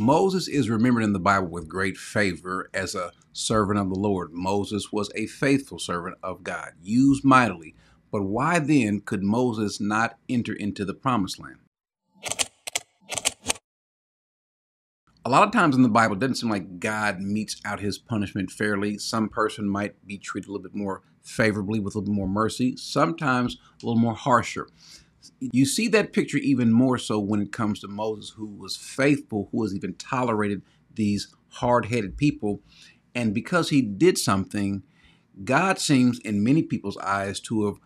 Moses is remembered in the Bible with great favor as a servant of the Lord. Moses was a faithful servant of God, used mightily. But why then could Moses not enter into the promised land? A lot of times in the Bible, it doesn't seem like God metes out his punishment fairly. Some person might be treated a little bit more favorably with a little more mercy, sometimes a little more harsher. You see that picture even more so when it comes to Moses, who was faithful, who has even tolerated these hard headed people. And because he did something, God seems, in many people's eyes, to have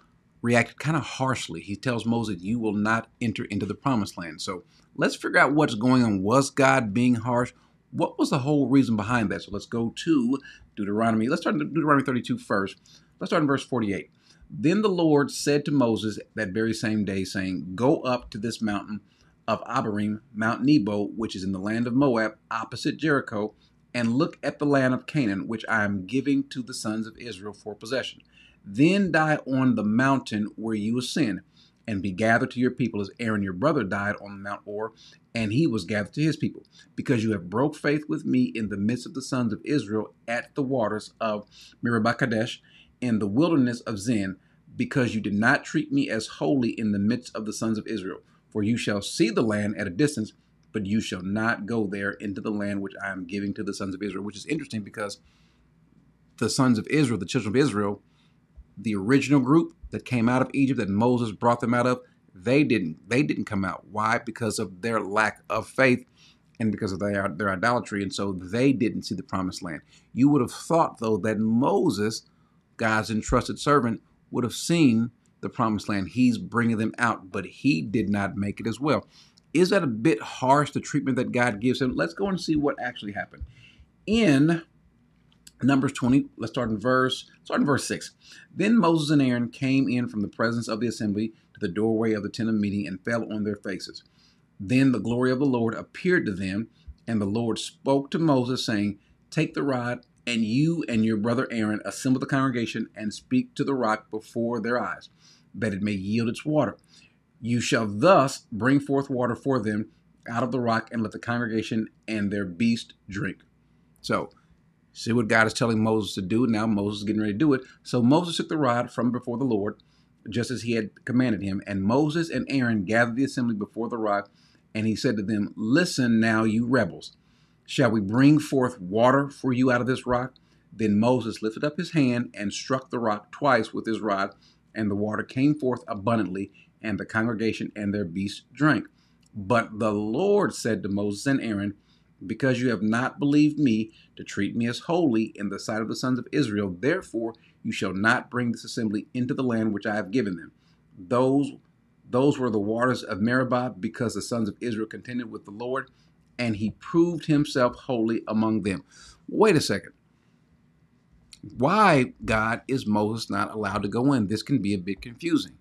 reacted kind of harshly. He tells Moses, You will not enter into the promised land. So let's figure out what's going on. Was God being harsh? What was the whole reason behind that? So let's go to Deuteronomy. Let's start in Deuteronomy 32 first. Let's start in verse 48. Then the Lord said to Moses that very same day, saying, Go up to this mountain of Abarim, Mount Nebo, which is in the land of Moab, opposite Jericho, and look at the land of Canaan, which I am giving to the sons of Israel for possession. Then die on the mountain where you ascend, and be gathered to your people as Aaron your brother died on Mount Hor, and he was gathered to his people, because you have broke faith with me in the midst of the sons of Israel at the waters of Meribah Kadesh in the wilderness of Zin, because you did not treat me as holy in the midst of the sons of Israel. For you shall see the land at a distance, but you shall not go there into the land which I am giving to the sons of Israel. Which is interesting because the sons of Israel, the children of Israel, the original group that came out of Egypt that Moses brought them out of, they didn't they didn't come out. Why? Because of their lack of faith and because of their their idolatry, and so they didn't see the promised land. You would have thought though that Moses God's entrusted servant would have seen the promised land. He's bringing them out, but he did not make it as well. Is that a bit harsh, the treatment that God gives him? Let's go and see what actually happened. In Numbers 20, let's start in verse, start in verse 6. Then Moses and Aaron came in from the presence of the assembly to the doorway of the tent of meeting and fell on their faces. Then the glory of the Lord appeared to them, and the Lord spoke to Moses, saying, Take the rod and you and your brother Aaron assemble the congregation and speak to the rock before their eyes, that it may yield its water. You shall thus bring forth water for them out of the rock, and let the congregation and their beast drink. So, see what God is telling Moses to do. Now Moses is getting ready to do it. So Moses took the rod from before the Lord, just as he had commanded him. And Moses and Aaron gathered the assembly before the rock, and he said to them, Listen now, you rebels. Shall we bring forth water for you out of this rock? Then Moses lifted up his hand and struck the rock twice with his rod, and the water came forth abundantly, and the congregation and their beasts drank. But the Lord said to Moses and Aaron, Because you have not believed me to treat me as holy in the sight of the sons of Israel, therefore you shall not bring this assembly into the land which I have given them. Those those were the waters of Meribah, because the sons of Israel contended with the Lord, and he proved himself holy among them. Wait a second. Why, God, is Moses not allowed to go in? This can be a bit confusing.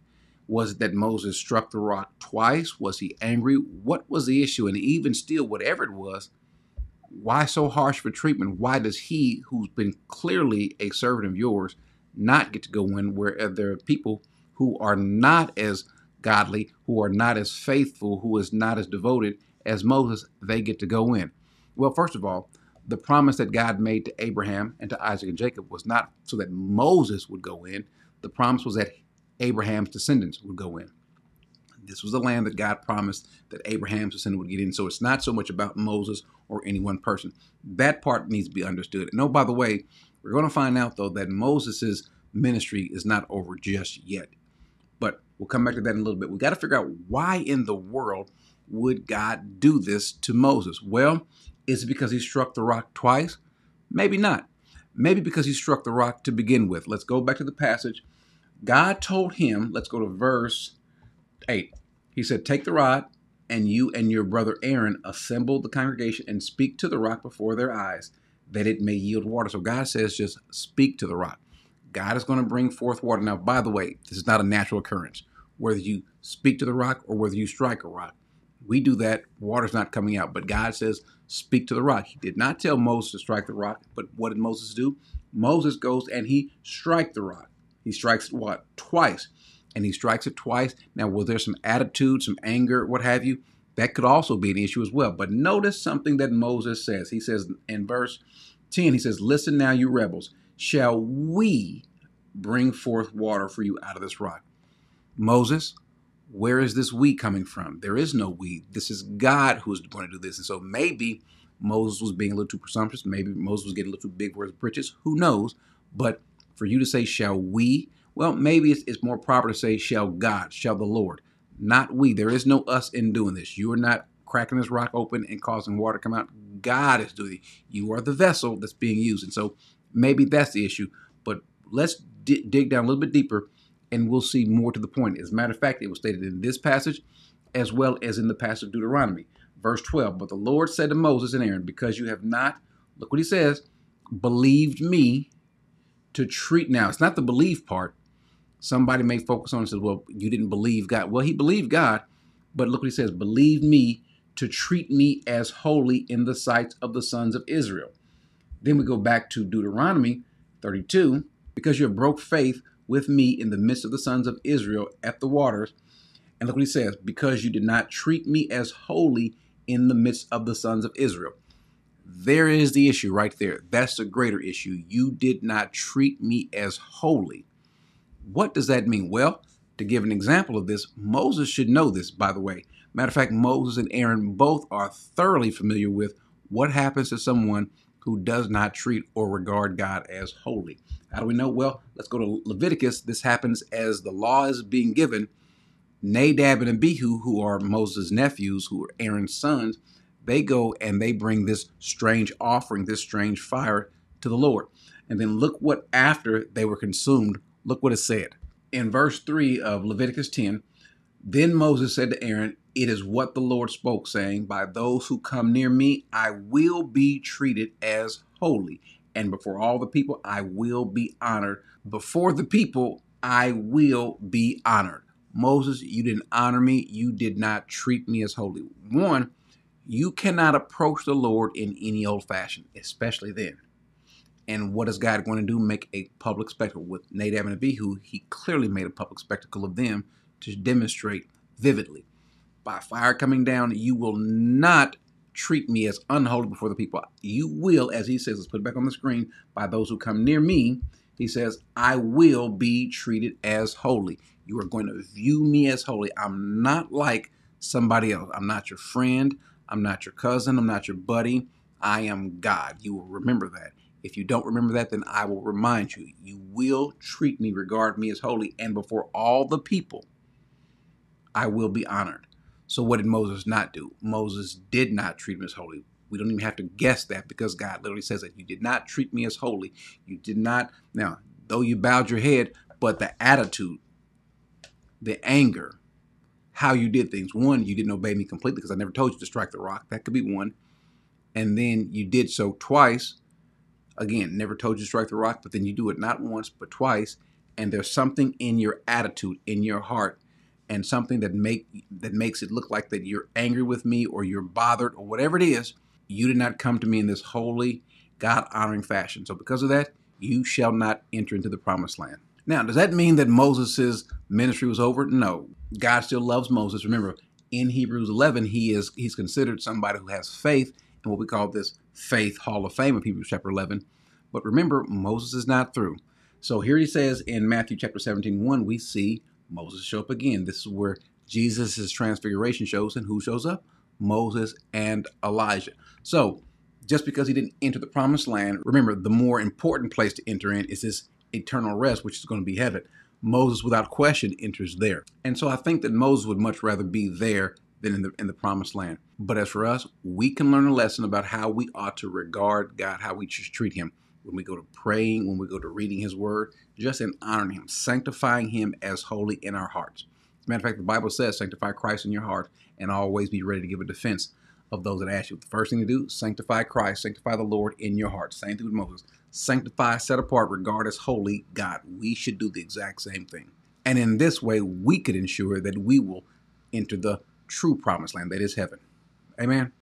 Was it that Moses struck the rock twice? Was he angry? What was the issue? And even still, whatever it was, why so harsh for treatment? Why does he, who's been clearly a servant of yours, not get to go in where there are people who are not as godly, who are not as faithful, who is not as devoted, as Moses, they get to go in. Well, first of all, the promise that God made to Abraham and to Isaac and Jacob was not so that Moses would go in. The promise was that Abraham's descendants would go in. This was the land that God promised that Abraham's descendant would get in. So it's not so much about Moses or any one person. That part needs to be understood. And oh, by the way, we're going to find out though that Moses's ministry is not over just yet. But we'll come back to that in a little bit. We got to figure out why in the world would God do this to Moses? Well, is it because he struck the rock twice? Maybe not. Maybe because he struck the rock to begin with. Let's go back to the passage. God told him, let's go to verse 8. He said, Take the rod, and you and your brother Aaron assemble the congregation and speak to the rock before their eyes, that it may yield water. So God says, just speak to the rock. God is going to bring forth water. Now, by the way, this is not a natural occurrence. Whether you speak to the rock or whether you strike a rock, we do that, water's not coming out. But God says, speak to the rock. He did not tell Moses to strike the rock, but what did Moses do? Moses goes and he strike the rock. He strikes it what? Twice. And he strikes it twice. Now, was there some attitude, some anger, what have you? That could also be an issue as well. But notice something that Moses says. He says in verse 10, he says, Listen now, you rebels, shall we bring forth water for you out of this rock? Moses, where is this we coming from? There is no we. This is God who is going to do this. And so maybe Moses was being a little too presumptuous. Maybe Moses was getting a little too big for his britches. Who knows? But for you to say, shall we? Well, maybe it's, it's more proper to say, shall God, shall the Lord, not we. There is no us in doing this. You are not cracking this rock open and causing water to come out. God is doing it. You are the vessel that's being used. And so maybe that's the issue. But let's d- dig down a little bit deeper and we'll see more to the point. As a matter of fact, it was stated in this passage as well as in the passage of Deuteronomy. Verse 12, but the Lord said to Moses and Aaron, because you have not, look what he says, believed me to treat. Now, it's not the believe part. Somebody may focus on and says, well, you didn't believe God. Well, he believed God, but look what he says, believe me to treat me as holy in the sight of the sons of Israel. Then we go back to Deuteronomy 32, because you have broke faith with me in the midst of the sons of Israel at the waters. And look what he says, because you did not treat me as holy in the midst of the sons of Israel. There is the issue right there. That's the greater issue. You did not treat me as holy. What does that mean? Well, to give an example of this, Moses should know this, by the way. Matter of fact, Moses and Aaron both are thoroughly familiar with what happens to someone who does not treat or regard God as holy. How do we know? Well, let's go to Leviticus. This happens as the law is being given. Nadab and Abihu, who are Moses' nephews, who are Aaron's sons, they go and they bring this strange offering, this strange fire to the Lord. And then look what after they were consumed, look what it said. In verse 3 of Leviticus 10, then Moses said to Aaron, It is what the Lord spoke, saying, By those who come near me, I will be treated as holy. And before all the people, I will be honored. Before the people, I will be honored. Moses, you didn't honor me. You did not treat me as holy. One, you cannot approach the Lord in any old fashion, especially then. And what is God going to do? Make a public spectacle with Nadab and Abihu. He clearly made a public spectacle of them to demonstrate vividly. By fire coming down, you will not treat me as unholy before the people. You will, as he says, let's put it back on the screen, by those who come near me, he says, I will be treated as holy. You are going to view me as holy. I'm not like somebody else. I'm not your friend. I'm not your cousin. I'm not your buddy. I am God. You will remember that. If you don't remember that, then I will remind you. You will treat me, regard me as holy, and before all the people, I will be honored. So, what did Moses not do? Moses did not treat him as holy. We don't even have to guess that because God literally says that you did not treat me as holy. You did not, now, though you bowed your head, but the attitude, the anger, how you did things. One, you didn't obey me completely because I never told you to strike the rock. That could be one. And then you did so twice. Again, never told you to strike the rock, but then you do it not once, but twice. And there's something in your attitude, in your heart, and something that make that makes it look like that you're angry with me or you're bothered or whatever it is. You did not come to me in this holy, God honoring fashion. So because of that, you shall not enter into the promised land. Now, does that mean that Moses' ministry was over? No. God still loves Moses. Remember, in Hebrews 11, he is he's considered somebody who has faith in what we call this faith hall of fame of Hebrews chapter 11. But remember, Moses is not through. So here he says in Matthew chapter 17, 1, we see Moses show up again. This is where Jesus' transfiguration shows, and who shows up? Moses and Elijah. So just because he didn't enter the promised land, remember the more important place to enter in is this eternal rest, which is going to be heaven. Moses, without question, enters there. And so I think that Moses would much rather be there than in the in the promised land. But as for us, we can learn a lesson about how we ought to regard God, how we should treat him when we go to praying, when we go to reading his word, just in honoring him, sanctifying him as holy in our hearts. As a matter of fact, the Bible says, sanctify Christ in your heart and always be ready to give a defense of those that ask you. The first thing to do, sanctify Christ, sanctify the Lord in your heart. Same thing with Moses. Sanctify, set apart, regard as holy God. We should do the exact same thing. And in this way, we could ensure that we will enter the true promised land that is heaven. Amen.